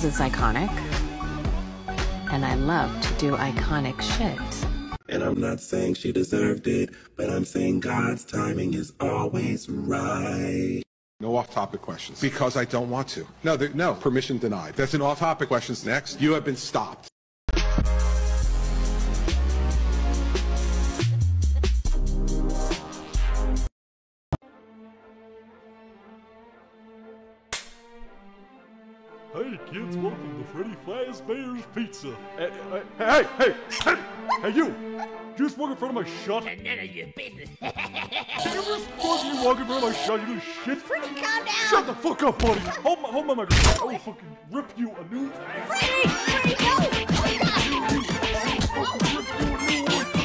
because it's iconic. And I love to do iconic shit. And I'm not saying she deserved it, but I'm saying God's timing is always right. No off-topic questions because I don't want to. No, there, no, permission denied. That's an off-topic questions next. You have been stopped. Hey kids, welcome to Freddy Fazbear's Pizza. Uh, uh, hey, hey, hey, hey, hey, hey you! You just walk in front of my shop. None of your business. You just fucking walk in front of my shop, you little shit. Freddy, calm down. Shut the fuck up, buddy. Hold my, hold my microphone. I will fucking rip you a new. Freddy, Freddy, no! Oh, God. Sooner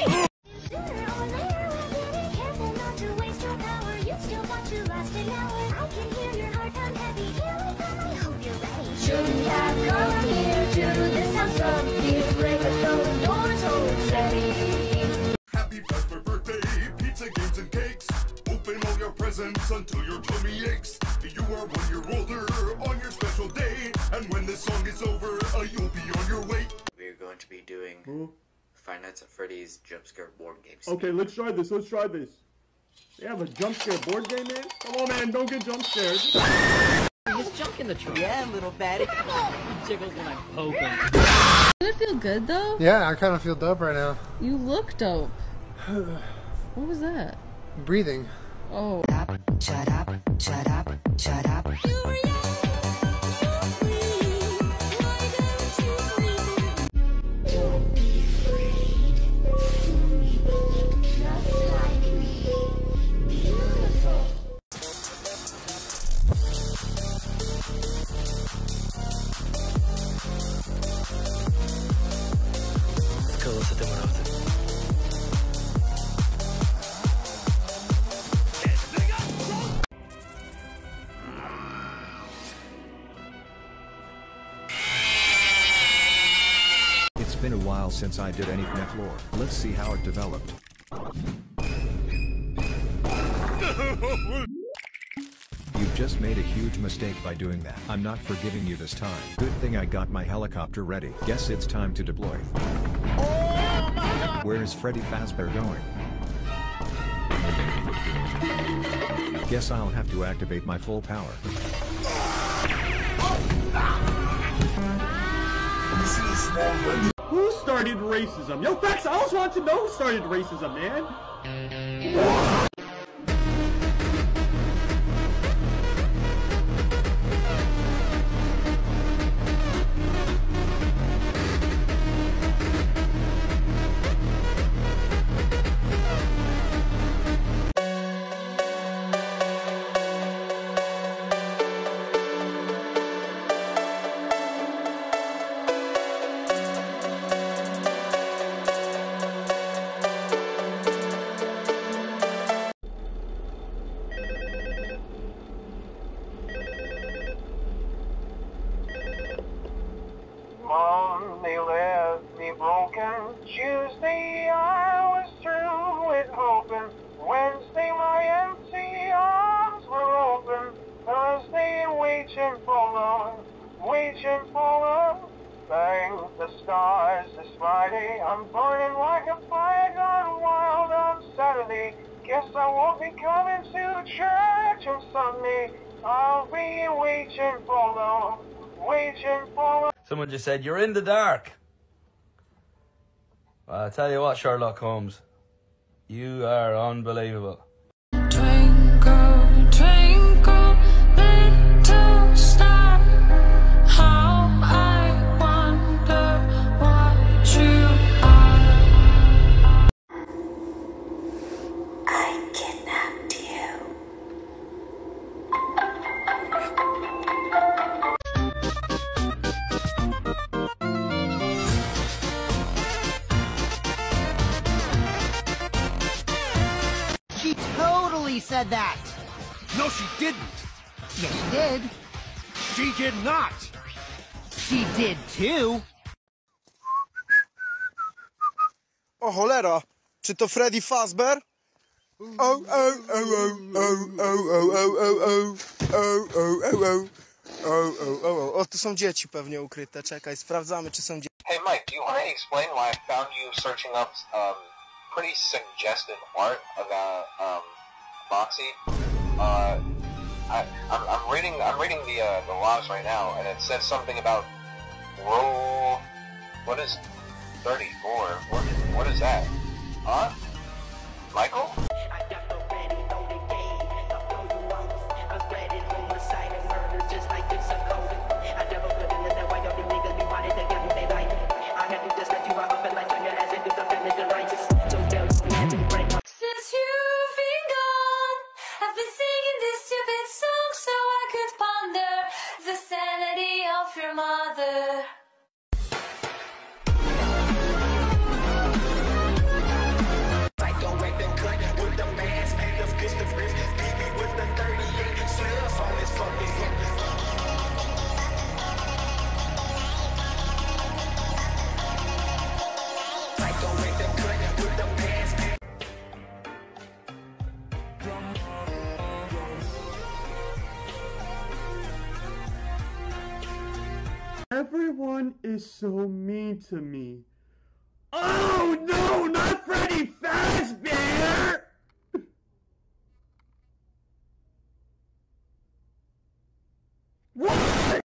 this house of fear. Doors, hold steady. Happy Vesper birthday, pizza, games, and cakes. Open all your presents until your tummy aches. You are one year older on your special day. And when this song is over, uh, you'll be on your way. We're going to be doing Five Nights at Freddy's jump scare board games. Okay, let's try this. Let's try this. They have a jump scare board game, man. Come on, man. Don't get jump scared. He's in the tree. Yeah, little fatty. he jiggles when I poke him. Does it feel good though? Yeah, I kind of feel dope right now. You look dope. What was that? Breathing. Oh. Shut up, shut up, shut up. It's since I did any FNAF lore. Let's see how it developed. You've just made a huge mistake by doing that. I'm not forgiving you this time. Good thing I got my helicopter ready. Guess it's time to deploy. Where is Freddy Fazbear going? Guess I'll have to activate my full power. Who started racism? Yo, Fax, I always want to know who started racism, man. Tuesday I was through with hoping. Wednesday my empty arms were open. Thursday waiting for love, waiting for love. Thank the stars this Friday. I'm burning like a fire gone wild on Saturday. Guess I won't be coming to church on Sunday. I'll be waiting for love, waiting for love. Someone just said, You're in the dark. I tell you what, Sherlock Holmes, you are unbelievable. Totally said that. No, she didn't. Yes, she did. She did not. She did too. O cholera, czy to Freddy Fazbear? O, o, o, o, o, o, o, o, o, o, o, o, o, o, O, o, o, o, o, tu są dzieci pewnie ukryte. Czekaj, sprawdzamy, czy są dzieci. Hey Mike, do you want to explain why I found you searching up um, pretty suggestive art about um, Moxie? Uh, I, I'm, I'm reading I'm reading the uh, the logs right now, and it says something about roll. What is 34? What what is that? Huh? Michael? Is so mean to me. Oh no, not Freddy Fazbear! What?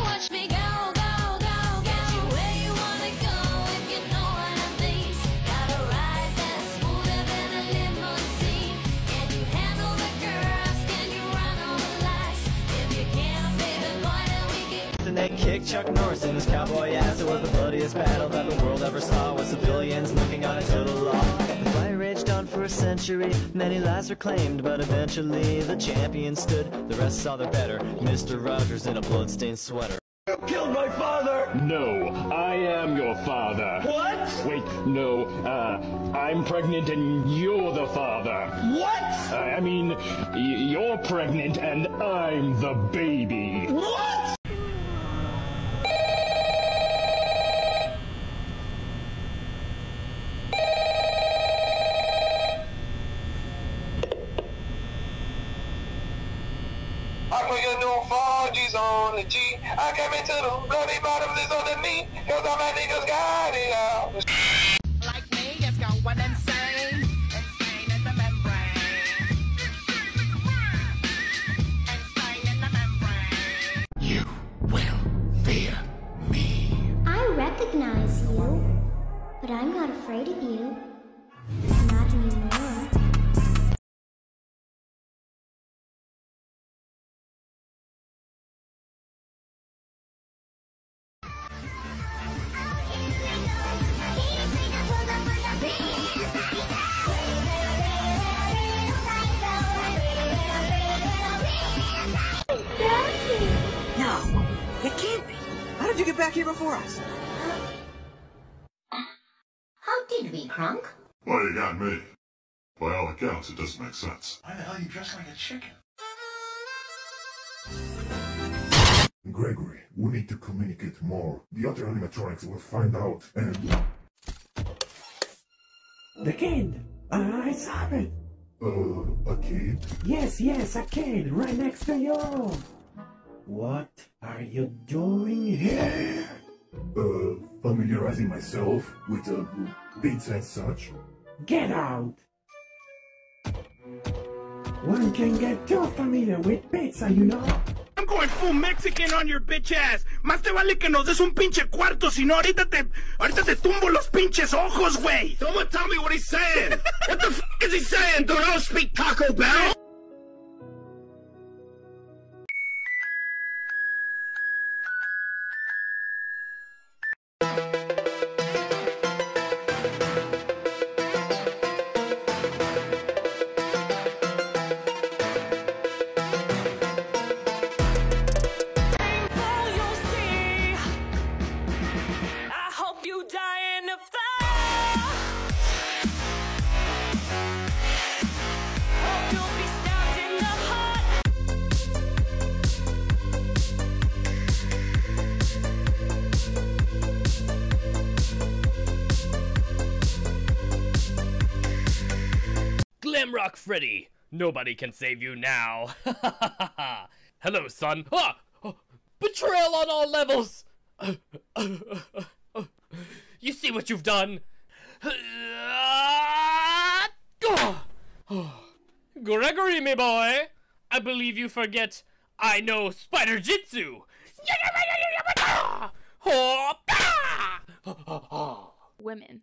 Watch me go, go, can. Kick Chuck Norris in his cowboy ass. It was the bloodiest battle that the world ever saw. With civilians looking on a total law. The fight raged on for a century. Many lives were claimed, but eventually the champion stood. The rest saw their better. Mr. Rogers in a bloodstained sweater. Killed my father! No, I am your father. What? Wait, no, uh, I'm pregnant and you're the father. What? I I mean, y- you're pregnant and I'm the baby. What? I put your new 4G's on the G. I came into the bloody bottoms is on the knee. Cause all my niggas got it out. Like me, it's going insane. Insane in the membrane. Insane in the membrane. You will fear me. I recognize you, but I'm not afraid of you. Before us? How did we, Crunk? Well, you got me. By all accounts, it doesn't make sense. Why the hell are you dressed like a chicken? Gregory, we need to communicate more. The other animatronics will find out, and... The kid! Uh, I saw it! Uh, a kid? Yes, yes, a kid, right next to you! What are you doing here? Uh, familiarizing myself with, uh, beats and such. Get out! One can get too familiar with pizza, you know? I'm going full Mexican on your bitch ass. Más te vale que nos des un pinche cuarto, si no ahorita te, ahorita te tumbo los pinches ojos, güey. Someone tell me what he's saying. what the f is he saying? Do not speak Taco Bell? Shamrock Freddy. Nobody can save you now. Hello, son. Ah! Oh, Betrayal on all levels. You see what you've done? Gregory, me boy, I believe you forget I know Spider Jitsu. Women.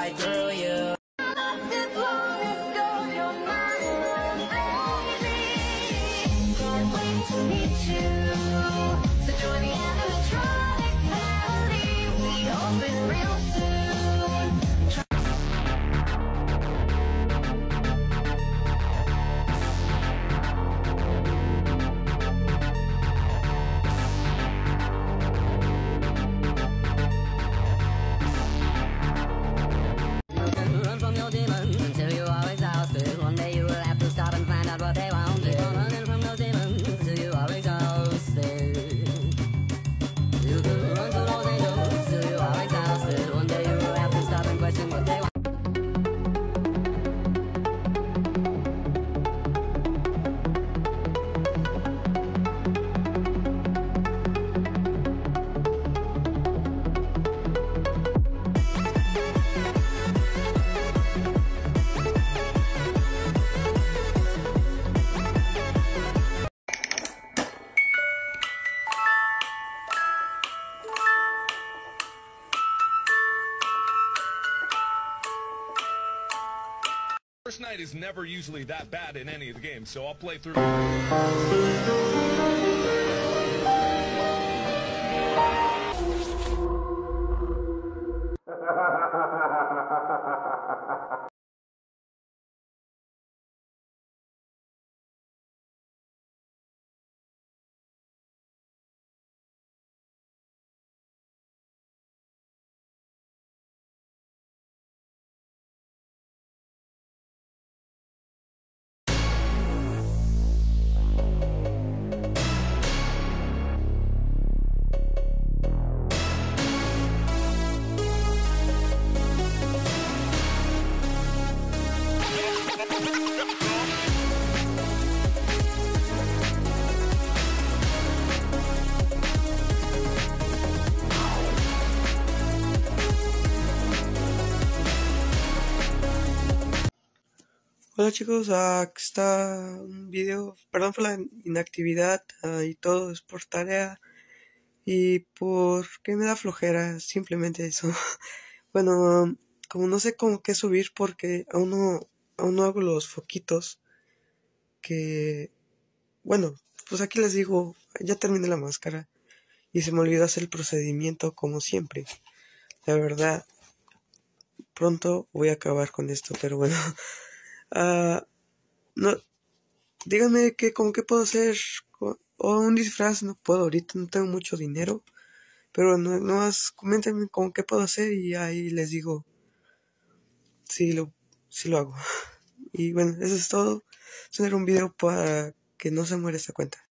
I wanna never usually that bad in any of the games, so I'll play through. Chicos, ah, aquí está un video, perdón por la inactividad ah, y todo, es por tarea y porque me da flojera, simplemente eso. bueno, como no sé cómo qué subir porque aún no, aún no hago los foquitos que, bueno, pues aquí les digo, ya terminé la máscara y se me olvidó hacer el procedimiento como siempre. La verdad, pronto voy a acabar con esto, pero bueno. Ah, no, díganme que como que puedo hacer o un disfraz, no puedo ahorita, no tengo mucho dinero, pero no, no más coméntenme con qué puedo hacer y ahí les digo si lo, si lo hago. Y bueno, eso es todo. Hacer un video para que no se muera esta cuenta.